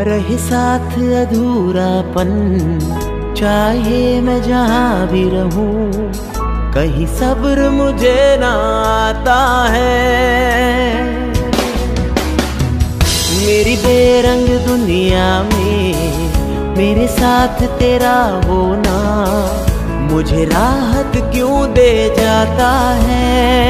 रहे साथ अधूरापन, चाहे मैं जहाँ भी रहूँ, कहीं सब्र मुझे ना आता है। मेरी बेरंग दुनिया में, मेरे साथ तेरा होना मुझे राहत क्यों दे जाता है?